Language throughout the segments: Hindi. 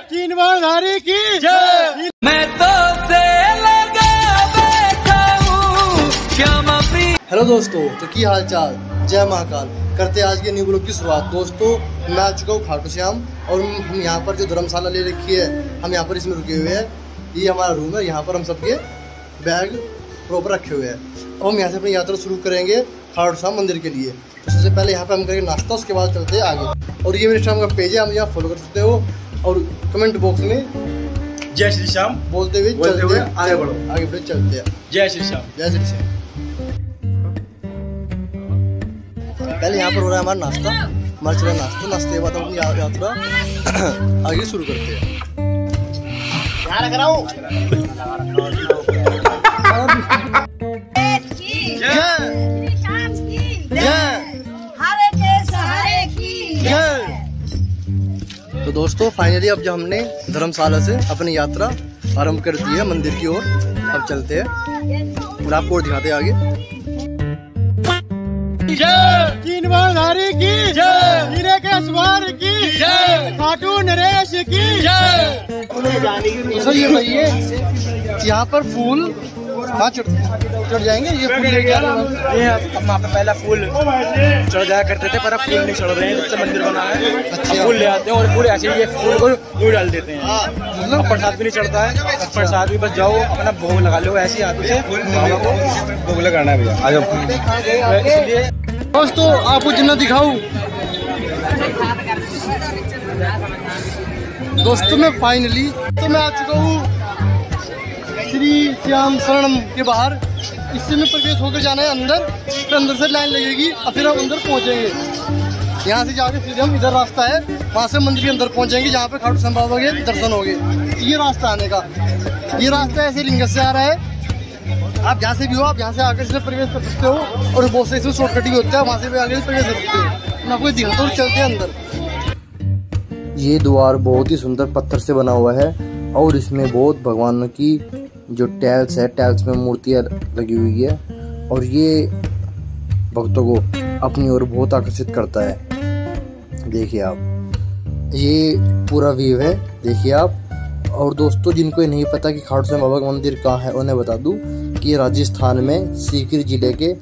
तीन बार धारी की मैं तो से लगा बैठा श्यामा हेलो दोस्तों तो की हाल चाल जय महाकाल। करते आज के न्यू ब्लॉग की शुरुआत। दोस्तों मैं आ चुका हूँ खाटू श्याम और हम यहाँ पर जो धर्मशाला ले रखी है हम यहाँ पर इसमें रुके हुए हैं। ये हमारा रूम है यहाँ पर हम सबके बैग प्रॉपर रखे हुए हैं। अब हम यहाँ से अपनी यात्रा शुरू करेंगे खाटू श्याम मंदिर के लिए। तो सबसे पहले यहाँ पर हम करेंगे नाश्ता उसके बाद चलते हैं आगे। और ये मेरे इंस्टाग्राम का पेज है हम यहाँ फॉलो कर सकते हो। और कमेंट बॉक्स में जय श्री श्याम बोलते हुए बोलते चलते हुए आगे बढ़ो। आगे बढ़ो चलते हैं। जय श्री श्याम। जय श्री श्याम। पहले यहाँ पर हो रहा है हमारा नाश्ता। हमारे चला नाश्ता। नाश्ते के बाद हम या- यात्रा आगे शुरू करते हैं। दोस्तों फाइनली अब जब हमने धर्मशाला से अपनी यात्रा आरंभ कर दी है मंदिर की ओर। अब चलते हैं। और आपको और दिखाते हैं आगे। तीन बार धारी की। हीरे के सवार की। खाटू नरेश की। तो सर ये। बताइए यहाँ पर फूल कहाँ चढ़ चढ़ जाएँगे ये फूल लेके आ रहे हैं ये अब वहाँ पे पहला फूल चढ़ जाया करते थे पर अब फूल नहीं चढ़ रहे हैं जब मंदिर बना है। अच्छा। फूल ले आते हैं और फूल ऐसे ही ये फूल को यूँ डाल देते हैं। मतलब प्रसाद भी नहीं चढ़ता है प्रसाद भी बस जाओ अपना भोग लगा लो ऐसे ही हाथों से भोग लगाना है भैया आ जाओ। इसलिए दोस्तों आपको जिन्ना दिखाऊँ। दोस्तों मैं फाइनली तो मैं आ चुका हूँ। श्री श्याम शरणम के बाहर इससे में प्रवेश होकर जाना है अंदर, फिर अंदर से लाइन लगेगी और फिर हम अंदर पहुँचेंगे। यहाँ से जाके सीधे हम इधर रास्ता है, वहाँ से मंदिर के अंदर पहुँचेंगे, जहाँ पे खाटू श्याम बाबा के दर्शन होंगे। ये रास्ता आने का। ये रास्ता ऐसे लिंगत से आ रहा है। आप जहाँ से भी हो, आप यहाँ से आकर इसमें प्रवेश कर सकते हो और बहुत से इसमें शॉर्टकट भी होता है, वहाँ से भी आगे प्रवेश कर सकते हो। मैं आपको दिखाता हूँ चलते हैं अंदर। ये द्वार बहुत ही सुंदर पत्थर से बना हुआ है और इसमें बहुत भगवानों की जो टैल्स है, टैल्स में मूर्तियाँ लगी हुई है, और ये भक्तों को अपनी ओर बहुत आकर्षित करता है। देखिए आप, ये पूरा व्यू है, देखिए आप। और दोस्तों, जिनको ये नहीं पता कि खाटू श्याम बाबा का मंदिर कहाँ है, उन्हें बता दूँ कि राजस्थान में सीकर ज़िले के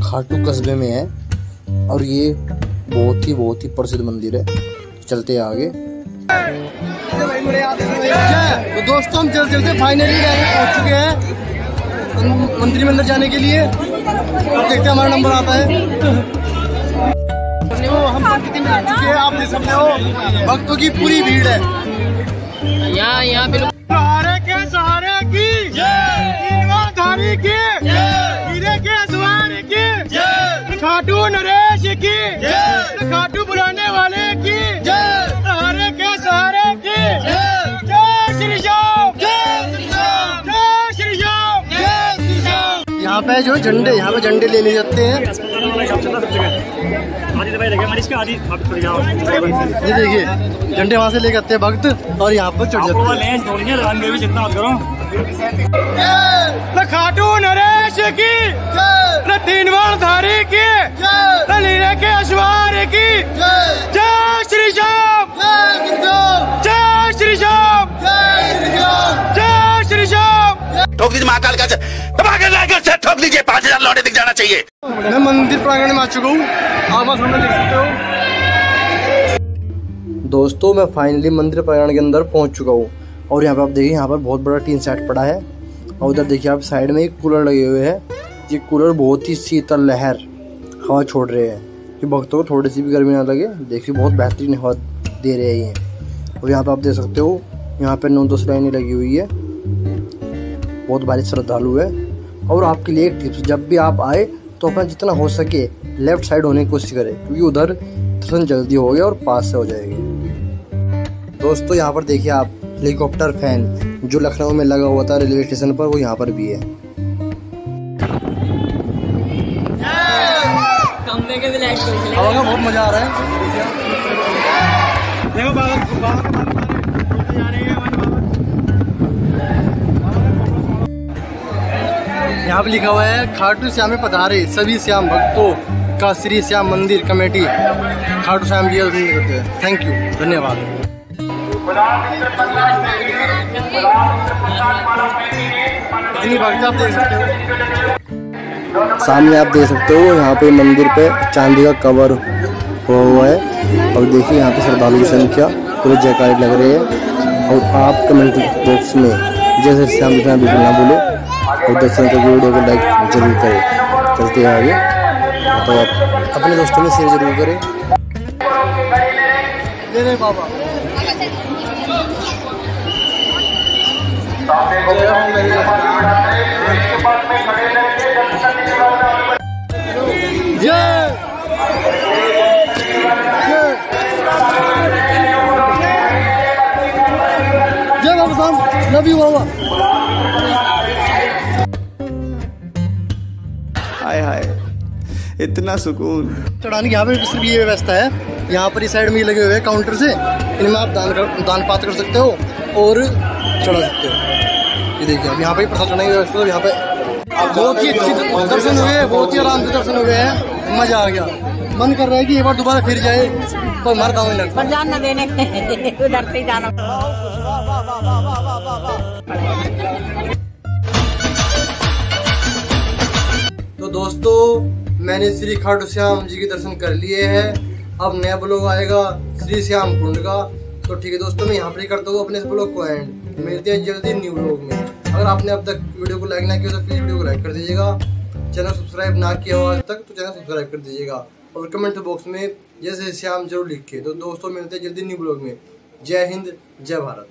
खाटू कस्बे में है। और ये बहुत ही बहुत ही प्रसिद्ध मंदिर है। चलते आगे। तो दोस्तों हम चलते चलते फाइनली पहुँच चुके हैं। मंत्री मंदिर जाने के लिए। अब देखते हैं हमारा नंबर आता है। हम चुके हैं आप देख सकते हो भक्तों की पूरी भीड़ है। यहाँ सहारे के सहारे की धारी की हीरे के सवार की खाटू नरेश की यहाँ पे जो झंडे यहाँ पे झंडे ले ले जाते हैं। ये देखिए झंडे वहाँ से लेके आते हैं भक्त और यहाँ पर चढ़ जाते हैं। खाटू नरेश की ठोक दीजिए महाकाल का दबा कर लाकर से ठोक दीजिए पाँच हज़ार लौटे दिख जाना चाहिए। मैं मंदिर प्रांगण में आ चुका हूँ। आप सामने देख सकते हो। दोस्तों, मैं फाइनली मंदिर प्रांगण के अंदर पहुँच चुका हूँ। और यहाँ पे आप देखिए, यहाँ पर बहुत बड़ा टीन सेट पड़ा है। और उधर देखिए, आप साइड में एक कूलर लगे हुए हैं। ये कूलर बहुत ही शीतल लहर, हवा छोड़ रहे हैं। कि भक्तों को थोड़ी सी भी गर्मी ना लगे। देखिए, बहुत बेहतरीन हवा दे रहे हैं और यहाँ पे आप देख सकते हो, यहाँ पे नौ दस लाइनें लगी हुई है। बहुत भारी श्रद्धालु है और आपके लिए एक टिप्स जब भी आप आए तो अपना जितना हो सके लेफ़्ट साइड होने की कोशिश करें क्योंकि उधर दर्शन जल्दी हो गया और पास से हो जाएगी दोस्तों यहाँ पर देखिए आप हेलीकॉप्टर फ़ैन जो लखनऊ में लगा हुआ था रेलवे स्टेशन पर वो यहाँ पर भी है बहुत मज़ा आ रहा है देखो बाबा बाबा यहाँ पे लिखा हुआ है, खाटू श्याम में पधारे, सभी श्याम भक्तों का श्री श्याम मंदिर कमेटी। खाटू श्याम जी करते हैं थैंक यू धन्यवाद। सामने आप देख सकते हो, यहाँ पे मंदिर पे चांदी का कवर हुआ हुआ है। और देखिए यहाँ पे श्रद्धालु की संख्या पूरे जयकारी लग रही है। और आप कमेंट बॉक्स में जैसे श्याम लिखना बिल्कुल ना भूलो और दर्शन करके वीडियो को लाइक ज़रूर करें। चलते हैं आगे। तो आप अपने दोस्तों में शेयर ज़रूर करें। बाबा। जय। जय बाबा इतना सुकून। चढ़ाने की यहाँ पे सिर्फ़ ये व्यवस्था है। यहाँ पर इस साइड में लगे हुए हैं काउंटर से। इनमें आप दान कर दान पात्र कर सकते हो और चढ़ा सकते हो। ये देखिए अब यहाँ पे प्रसाद चढ़ाने की व्यवस्था यहाँ पे बहुत ही अच्छी दर्शन हुए बहुत ही आराम से दर्शन हुए हैं। मज़ा आ गया। मन कर रहा है कि एक बार दोबारा फिर जाए पर मर गाँव में पर जान न देने। उधर से ही जाना। तो दोस्तों मैंने श्री खाटू श्याम जी के दर्शन कर लिए हैं। अब नया ब्लॉग आएगा श्री श्याम कुंड का। तो ठीक है दोस्तों, मैं यहाँ पर ही करता हूँ अपने इस ब्लॉग को एंड। मिलते हैं जल्दी न्यू ब्लॉग में। अगर आपने अब तक वीडियो को लाइक ना किया तो प्लीज़ वीडियो को लाइक कर दीजिएगा। चैनल सब्सक्राइब ना किया हो आज तक तो चैनल सब्सक्राइब कर दीजिएगा। और कमेंट बॉक्स में जैसे श्याम ज़रूर लिखे तो दोस्तों, मिलते हैं जल्दी न्यू ब्लॉग में। जय हिंद, जय भारत।